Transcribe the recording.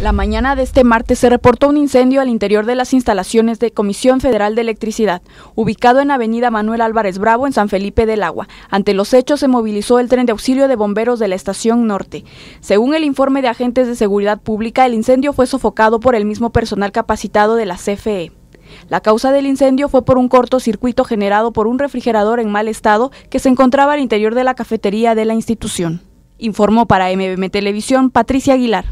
La mañana de este martes se reportó un incendio al interior de las instalaciones de Comisión Federal de Electricidad, ubicado en Avenida Manuel Álvarez Bravo, en San Felipe del Agua. Ante los hechos se movilizó el tren de auxilio de bomberos de la estación norte. Según el informe de agentes de seguridad pública, el incendio fue sofocado por el mismo personal capacitado de la CFE. La causa del incendio fue por un cortocircuito generado por un refrigerador en mal estado que se encontraba al interior de la cafetería de la institución. Informó para MBM Televisión Patricia Aguilar.